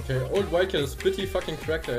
Okay, old Viking is pretty fucking cracker.